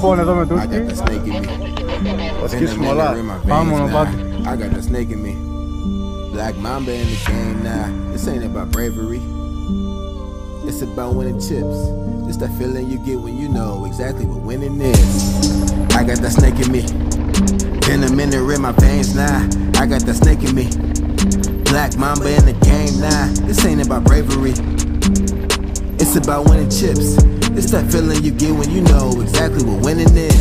Λοιπόν, εδώ με I got τούτη. the snake in me. Θα σκίσουμε όλα. In my Πάμε veins μονοπάτι. now. I got the snake in me. Black Mamba in the game now. This ain't about bravery. It's about winning chips. It's that feeling you get when you know exactly what winning is. I got that snake in me. Venom in the in my veins now. I got that snake in me. Black Mamba in the game now. This ain't about bravery. It's about winning chips. It's that feeling you get when you know exactly what winning is.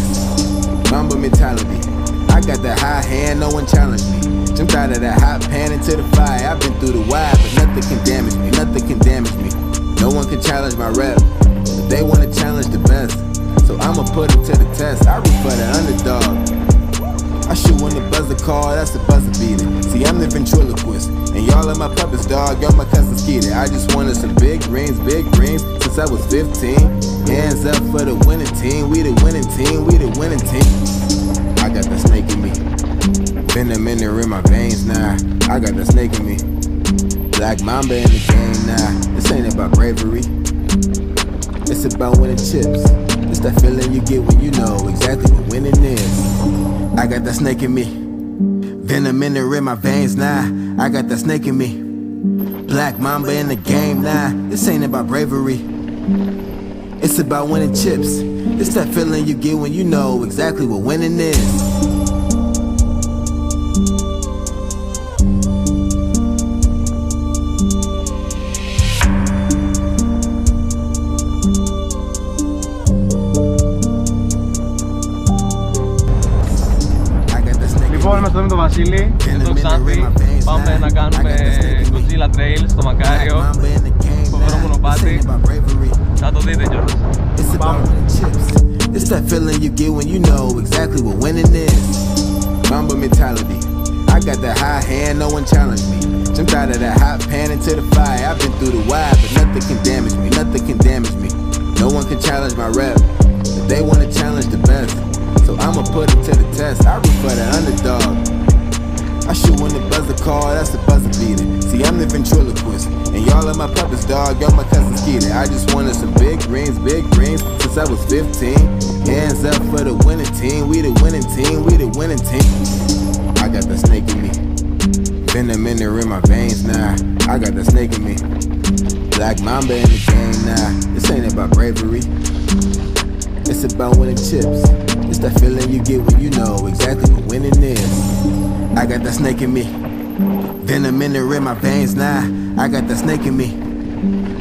Mamba mentality. I got that high hand, no one challenged me. Jumped out of that hot pan into the fire. I've been through the wire, but nothing can damage me. Nothing can damage me. No one can challenge my rep. But they wanna challenge the best. So I'ma put it to the test. I root for the underdog. I shoot when the buzzer call, that's the buzzer beater. See, I'm the ventriloquist, and y'all are my puppets, dog. Y'all my cousin Skeeter. I just wanted some big rings, big rings since I was 15. Hands up for the winning team. We the winning team. We the winning team. I got the snake in me. Venom in there in my veins now. I got the snake in me. Black Mamba in the game now. This ain't about bravery. It's about winning chips. It's that feeling you get when you know exactly what winning is. I got that snake in me. Venom in there in my veins now. I got that snake in me. Black Mamba in the game now. This ain't about bravery. It's about winning chips. It's that feeling you get when you know exactly what winning is. snake in Λοιπόν, me. είμαστε εδώ με τον Βασίλη. Εδώ Ξάνθη, πάμε να κάνουμε Godzilla Trail στο Μακάριο. Φοβερό μονοπάτι. Θα το δείτε κιόλας. It's about winning chips. It's that feeling you get when you know exactly what winning is. Mamba mentality. I got that high hand, no one challenged me. Jumped out of that hot pan into the fire. I've been through the wire, but nothing can damage me. Nothing can damage me. No one can challenge my rep. But they wanna I root for the underdog. I shoot when the buzzer call, that's the buzzer beater. See, I'm the ventriloquist, and y'all are my puppets, dog. Y'all my cousin Skeeter. I just wanted some big rings, big rings since I was 15. Hands up for the winning team. We the winning team. We the winning team. I got the snake in me. Venom in there in my veins now. I got the snake in me. Black Mamba in the game now. This ain't about bravery. It's about winning chips. It's that feeling you get when you know exactly what winning is. I got that snake in me. Venom in the in my veins now. I got that snake in me.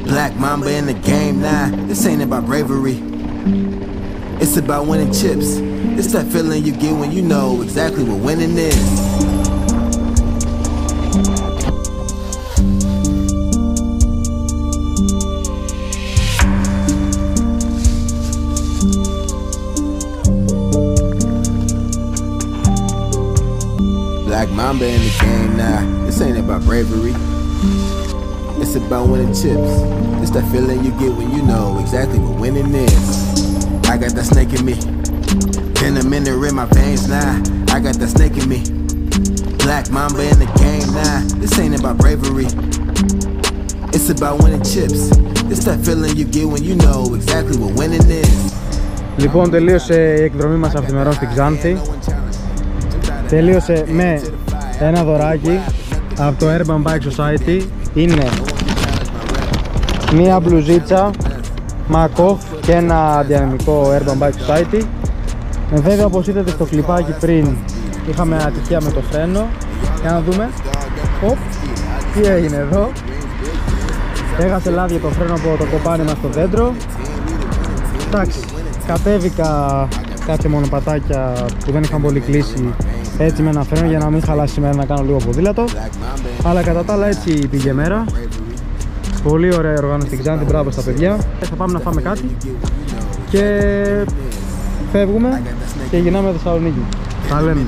Black Mamba in the game now. This ain't about bravery. It's about winning chips. It's that feeling you get when you know exactly what winning is. Black Mamba in the game now. This ain't about bravery. It's about winning chips. It's that feeling you get when you know exactly what winning is. I got that snake in me. Venom in there in my veins now. I got that snake in me. Black Mamba in the game now. This ain't about bravery. It's about winning chips. It's that feeling you get when you know exactly what winning is. Λοιπόν, τελείωσε η εκδρομή μας αυθημερών στην Ξάνθη. Τελείωσε με ένα δωράκι από το Urban Bike Society. Είναι μία μπλουζίτσα Μακόφ και ένα διανεμικό Urban Bike Society. Ε, Βέβαια, όπως είδατε στο κλιπάκι πριν, είχαμε ατυχία με το φρένο. Για να δούμε. Οπ, τι έγινε εδώ. Έχασε λάδια το φρένο από το κοπάνι μας στο δέντρο. Εντάξει, κατέβηκα κάποια μονοπατάκια που δεν είχαν πολύ κλείσει έτσι με ένα φρένο για να μην χαλάσει η μέρα να κάνω λίγο ποδήλατο. Αλλά κατά τα άλλα έτσι πήγε η μέρα. Πολύ ωραία οργάνωση στην Ξάνθη, μπράβο στα παιδιά. Θα πάμε να φάμε κάτι και φεύγουμε και γυρνάμε Θεσσαλονίκη. Τα λέμε.